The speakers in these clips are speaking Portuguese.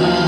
time.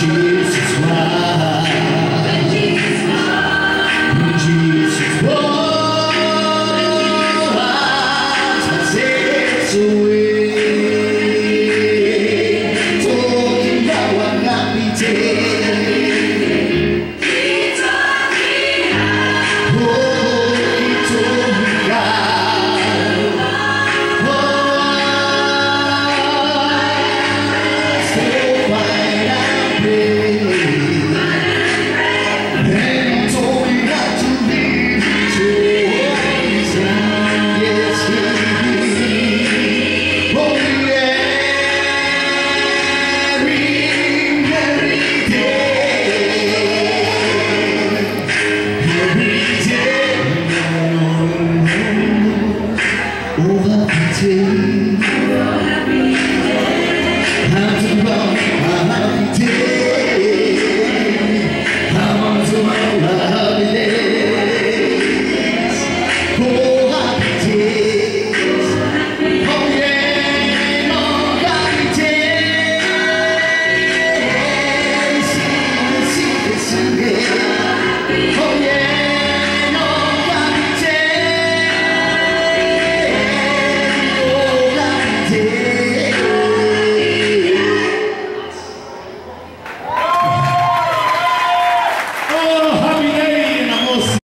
ti.